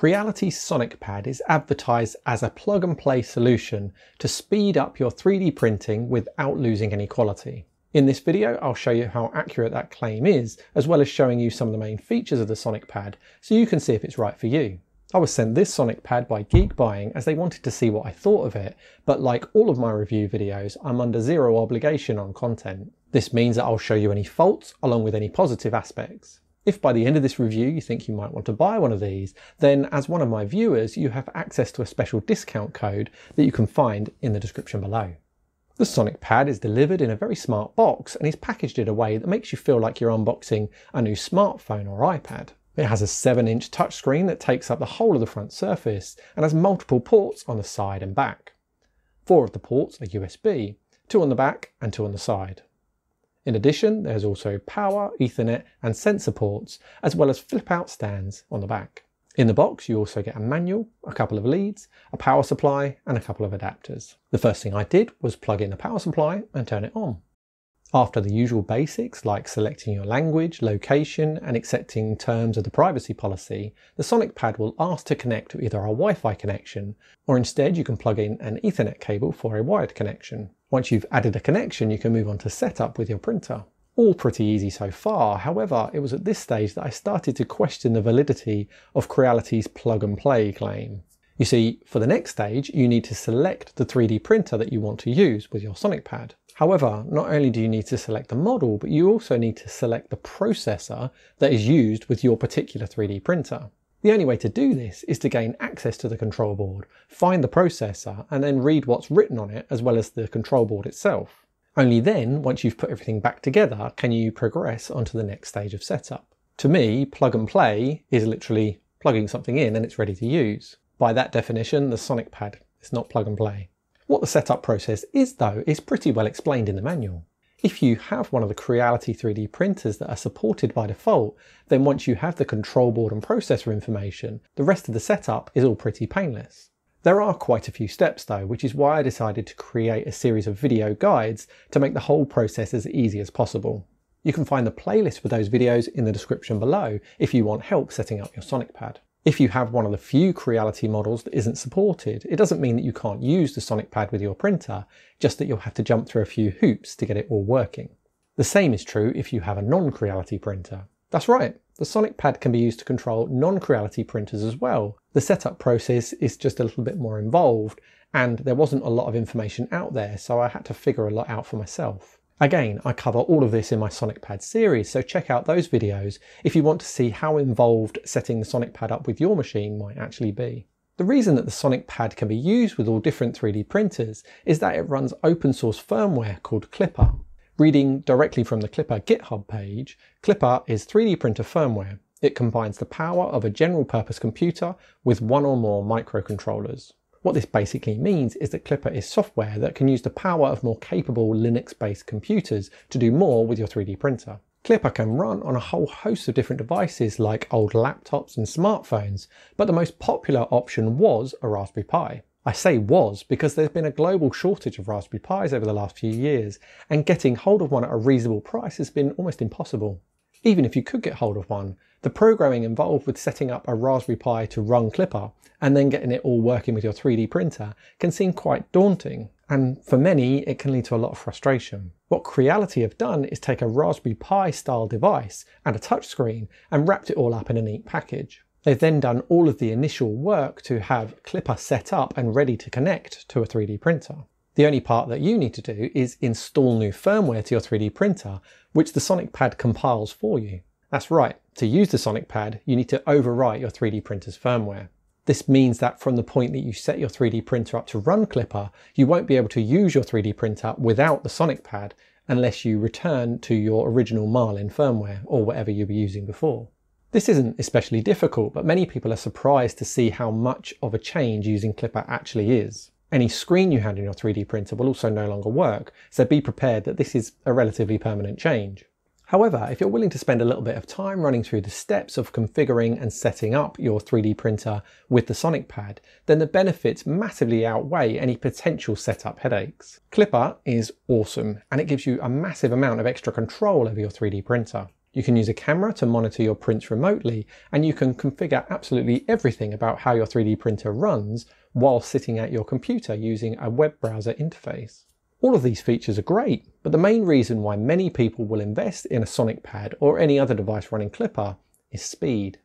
Creality Sonic Pad is advertised as a plug and play solution to speed up your 3D printing without losing any quality. In this video, I'll show you how accurate that claim is, as well as showing you some of the main features of the Sonic Pad, so you can see if it's right for you. I was sent this Sonic Pad by Geekbuying as they wanted to see what I thought of it, but like all of my review videos, I'm under zero obligation on content. This means that I'll show you any faults along with any positive aspects. If by the end of this review you think you might want to buy one of these, then as one of my viewers, you have access to a special discount code that you can find in the description below. The Sonic Pad is delivered in a very smart box and is packaged in a way that makes you feel like you're unboxing a new smartphone or iPad. It has a 7 inch touchscreen that takes up the whole of the front surface and has multiple ports on the side and back. Four of the ports are USB, two on the back and two on the side. In addition, there's also power, ethernet and sensor ports, as well as flip out stands on the back. In the box, you also get a manual, a couple of leads, a power supply and a couple of adapters. The first thing I did was plug in the power supply and turn it on. After the usual basics like selecting your language, location and accepting terms of the privacy policy, the Sonic Pad will ask to connect to either a Wi-Fi connection or instead you can plug in an Ethernet cable for a wired connection. Once you've added a connection, you can move on to setup with your printer. All pretty easy so far, however, it was at this stage that I started to question the validity of Creality's plug and play claim. You see, for the next stage, you need to select the 3D printer that you want to use with your Sonic Pad. However, not only do you need to select the model, but you also need to select the processor that is used with your particular 3D printer. The only way to do this is to gain access to the control board, find the processor, and then read what's written on it as well as the control board itself. Only then, once you've put everything back together, can you progress onto the next stage of setup. To me, plug and play is literally plugging something in and it's ready to use. By that definition, the Sonic Pad is not plug and play. What the setup process is though is pretty well explained in the manual. If you have one of the Creality 3D printers that are supported by default, then once you have the control board and processor information, the rest of the setup is all pretty painless. There are quite a few steps though, which is why I decided to create a series of video guides to make the whole process as easy as possible. You can find the playlist for those videos in the description below if you want help setting up your Sonic Pad. If you have one of the few Creality models that isn't supported, it doesn't mean that you can't use the Sonic Pad with your printer, just that you'll have to jump through a few hoops to get it all working. The same is true if you have a non-Creality printer. That's right, the Sonic Pad can be used to control non-Creality printers as well. The setup process is just a little bit more involved, and there wasn't a lot of information out there, so I had to figure a lot out for myself. Again, I cover all of this in my Sonic Pad series, so check out those videos if you want to see how involved setting the Sonic Pad up with your machine might actually be. The reason that the Sonic Pad can be used with all different 3D printers is that it runs open source firmware called Klipper. Reading directly from the Klipper GitHub page, Klipper is 3D printer firmware. It combines the power of a general purpose computer with one or more microcontrollers. What this basically means is that Klipper is software that can use the power of more capable Linux-based computers to do more with your 3D printer. Klipper can run on a whole host of different devices like old laptops and smartphones, but the most popular option was a Raspberry Pi. I say was because there's been a global shortage of Raspberry Pis over the last few years, and getting hold of one at a reasonable price has been almost impossible. Even if you could get hold of one, the programming involved with setting up a Raspberry Pi to run Klipper and then getting it all working with your 3D printer can seem quite daunting. And for many, it can lead to a lot of frustration. What Creality have done is take a Raspberry Pi style device and a touchscreen and wrapped it all up in a neat package. They've then done all of the initial work to have Klipper set up and ready to connect to a 3D printer. The only part that you need to do is install new firmware to your 3D printer, which the Sonic Pad compiles for you. That's right, to use the Sonic Pad, you need to overwrite your 3D printer's firmware. This means that from the point that you set your 3D printer up to run Klipper, you won't be able to use your 3D printer without the Sonic Pad unless you return to your original Marlin firmware or whatever you were using before. This isn't especially difficult, but many people are surprised to see how much of a change using Klipper actually is. Any screen you had in your 3D printer will also no longer work, so be prepared that this is a relatively permanent change. However, if you're willing to spend a little bit of time running through the steps of configuring and setting up your 3D printer with the Sonic Pad, then the benefits massively outweigh any potential setup headaches. Klipper is awesome and it gives you a massive amount of extra control over your 3D printer. You can use a camera to monitor your prints remotely, and you can configure absolutely everything about how your 3D printer runs while sitting at your computer using a web browser interface. All of these features are great, but the main reason why many people will invest in a Sonic Pad or any other device running Klipper is speed.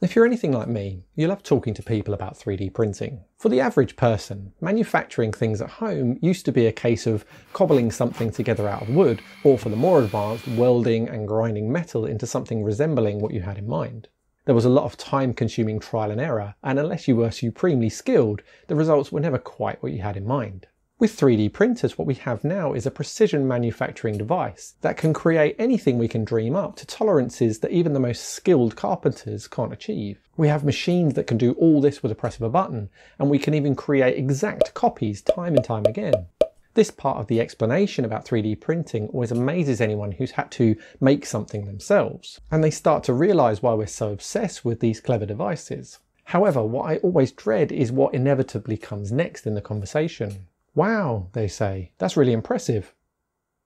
If you're anything like me, you love talking to people about 3D printing. For the average person, manufacturing things at home used to be a case of cobbling something together out of wood, or for the more advanced, welding and grinding metal into something resembling what you had in mind. There was a lot of time consuming trial and error, and unless you were supremely skilled, the results were never quite what you had in mind. With 3D printers, what we have now is a precision manufacturing device that can create anything we can dream up to tolerances that even the most skilled carpenters can't achieve. We have machines that can do all this with a press of a button, and we can even create exact copies time and time again. This part of the explanation about 3D printing always amazes anyone who's had to make something themselves, and they start to realise why we're so obsessed with these clever devices. However, what I always dread is what inevitably comes next in the conversation. Wow, they say, that's really impressive.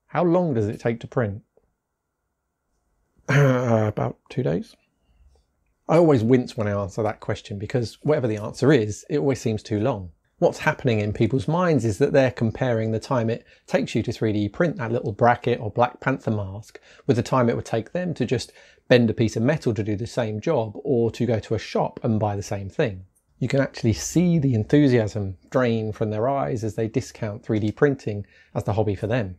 How long does it take to print? About two days. I always wince when I answer that question because whatever the answer is, it always seems too long. What's happening in people's minds is that they're comparing the time it takes you to 3D print that little bracket or Black Panther mask with the time it would take them to just bend a piece of metal to do the same job or to go to a shop and buy the same thing. You can actually see the enthusiasm drain from their eyes as they discount 3D printing as the hobby for them.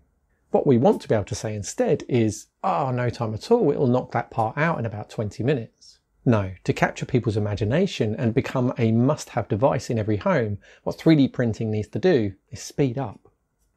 What we want to be able to say instead is, oh, no time at all, it'll knock that part out in about 20 minutes. No, to capture people's imagination and become a must-have device in every home, what 3D printing needs to do is speed up.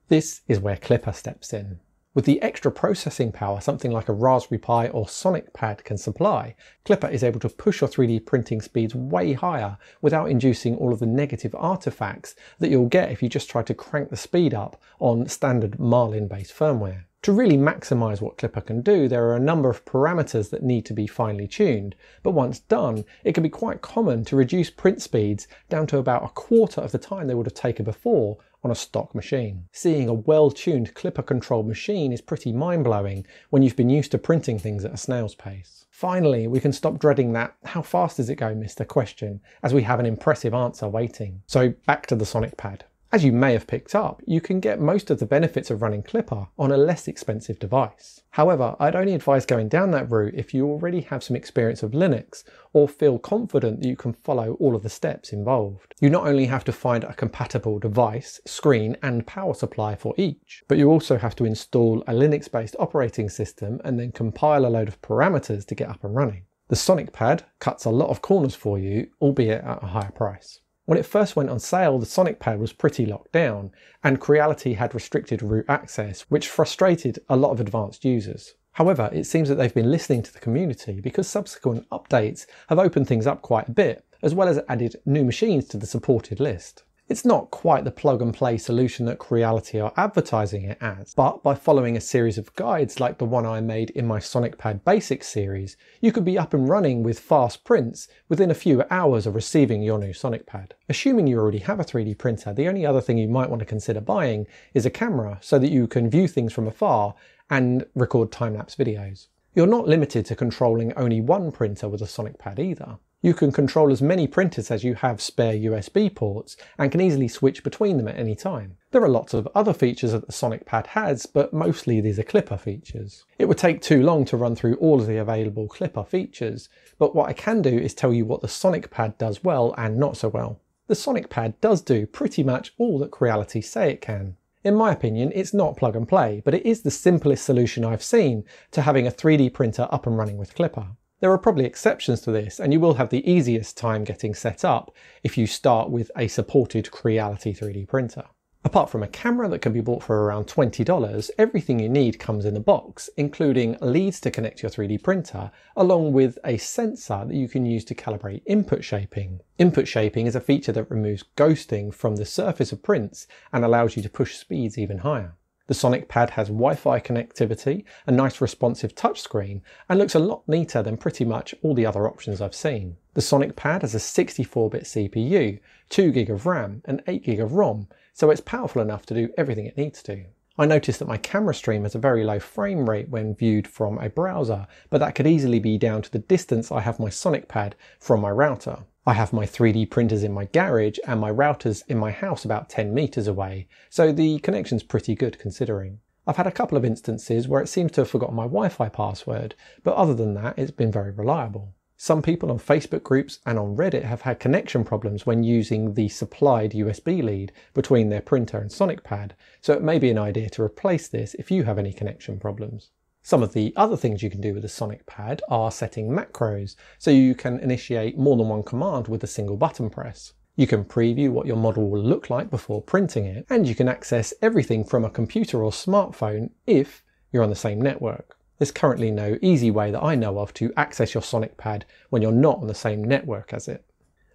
This is where Klipper steps in. With the extra processing power something like a Raspberry Pi or Sonic Pad can supply, Klipper is able to push your 3D printing speeds way higher without inducing all of the negative artifacts that you'll get if you just try to crank the speed up on standard Marlin based firmware. To really maximise what Klipper can do, there are a number of parameters that need to be finely tuned, but once done, it can be quite common to reduce print speeds down to about a quarter of the time they would have taken before on a stock machine. Seeing a well-tuned Klipper-controlled machine is pretty mind-blowing when you've been used to printing things at a snail's pace. Finally, we can stop dreading that how fast does it go mister question as we have an impressive answer waiting. So back to the Sonic Pad. As you may have picked up, you can get most of the benefits of running Klipper on a less expensive device. However, I'd only advise going down that route if you already have some experience of Linux or feel confident that you can follow all of the steps involved. You not only have to find a compatible device, screen and power supply for each, but you also have to install a Linux-based operating system and then compile a load of parameters to get up and running. The Sonic Pad cuts a lot of corners for you, albeit at a higher price. When it first went on sale, the Sonic Pad was pretty locked down, and Creality had restricted root access, which frustrated a lot of advanced users. However, it seems that they've been listening to the community because subsequent updates have opened things up quite a bit, as well as added new machines to the supported list. It's not quite the plug and play solution that Creality are advertising it as, but by following a series of guides like the one I made in my Sonic Pad Basics series, you could be up and running with fast prints within a few hours of receiving your new Sonic Pad. Assuming you already have a 3D printer, the only other thing you might want to consider buying is a camera so that you can view things from afar and record time-lapse videos. You're not limited to controlling only one printer with a Sonic Pad either. You can control as many printers as you have spare USB ports and can easily switch between them at any time. There are lots of other features that the Sonic Pad has, but mostly these are Klipper features. It would take too long to run through all of the available Klipper features, but what I can do is tell you what the Sonic Pad does well and not so well. The Sonic Pad does do pretty much all that Creality say it can. In my opinion, it's not plug and play, but it is the simplest solution I've seen to having a 3D printer up and running with Klipper. There are probably exceptions to this, and you will have the easiest time getting set up if you start with a supported Creality 3D printer. Apart from a camera that can be bought for around $20, everything you need comes in a box, including leads to connect your 3D printer, along with a sensor that you can use to calibrate input shaping. Input shaping is a feature that removes ghosting from the surface of prints and allows you to push speeds even higher. The Sonic Pad has Wi-Fi connectivity, a nice responsive touchscreen, and looks a lot neater than pretty much all the other options I've seen. The Sonic Pad has a 64-bit CPU, 2GB of RAM and 8GB of ROM, so it's powerful enough to do everything it needs to. I noticed that my camera stream has a very low frame rate when viewed from a browser, but that could easily be down to the distance I have my Sonic Pad from my router. I have my 3D printers in my garage and my routers in my house about 10 meters away, so the connection's pretty good considering. I've had a couple of instances where it seems to have forgotten my Wi-Fi password, but other than that, it's been very reliable. Some people on Facebook groups and on Reddit have had connection problems when using the supplied USB lead between their printer and Sonic Pad, so it may be an idea to replace this if you have any connection problems. Some of the other things you can do with the Sonic Pad are setting macros, so you can initiate more than one command with a single button press. You can preview what your model will look like before printing it, and you can access everything from a computer or smartphone if you're on the same network. There's currently no easy way that I know of to access your Sonic Pad when you're not on the same network as it.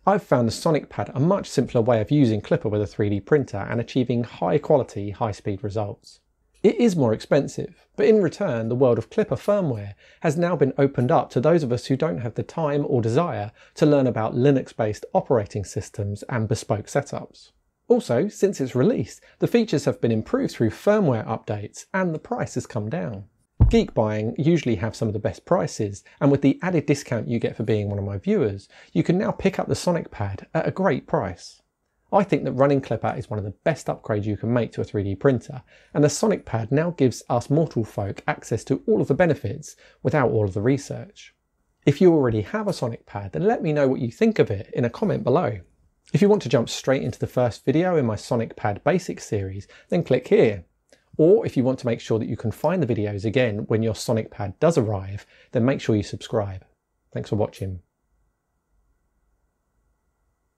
I've found the Sonic Pad a much simpler way of using Klipper with a 3D printer and achieving high quality, high speed results. It is more expensive, but in return, the world of Klipper firmware has now been opened up to those of us who don't have the time or desire to learn about Linux based operating systems and bespoke setups. Also, since its release, the features have been improved through firmware updates and the price has come down. Geekbuying usually have some of the best prices, and with the added discount you get for being one of my viewers, you can now pick up the Sonic Pad at a great price. I think that running Klipper is one of the best upgrades you can make to a 3D printer, and the Sonic Pad now gives us mortal folk access to all of the benefits without all of the research. If you already have a Sonic Pad, then let me know what you think of it in a comment below. If you want to jump straight into the first video in my Sonic Pad Basics series, then click here. Or if you want to make sure that you can find the videos again when your Sonic Pad does arrive, then make sure you subscribe. Thanks for watching.